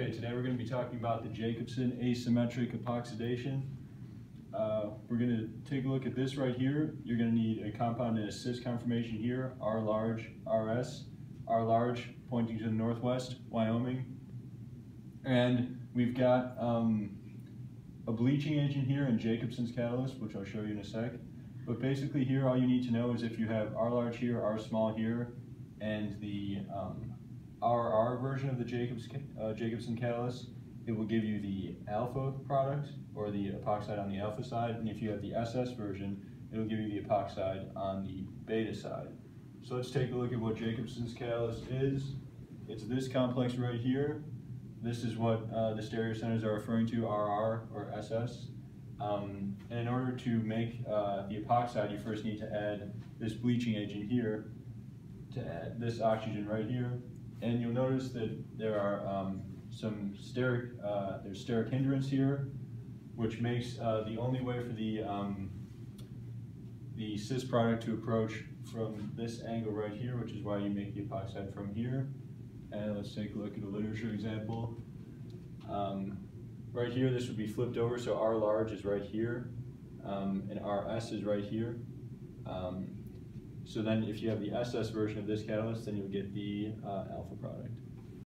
Okay, today we're going to be talking about the Jacobsen asymmetric epoxidation. Uh, we're going to take a look at this right here. You're going to need a compound and a cis conformation here, R large, RS, R large pointing to the northwest, Wyoming. And we've got um, a bleaching agent here in Jacobsen's catalyst, which I'll show you in a sec. But basically here all you need to know is if you have R large here, R small here, and the um, RR version of the Jacobs, uh, Jacobsen catalyst, it will give you the alpha product or the epoxide on the alpha side. And if you have the SS version, it'll give you the epoxide on the beta side. So let's take a look at what Jacobsen's catalyst is. It's this complex right here. This is what uh, the stereo centers are referring to, RR or SS. Um, and in order to make uh, the epoxide, you first need to add this bleaching agent here to add this oxygen right here and you'll notice that there are um, some steric, uh, there's steric hindrance here, which makes uh, the only way for the, um, the cis product to approach from this angle right here, which is why you make the epoxide from here. And let's take a look at a literature example. Um, right here, this would be flipped over, so R large is right here, um, and RS is right here. Um, so then if you have the SS version of this catalyst, then you'll get the uh, alpha product.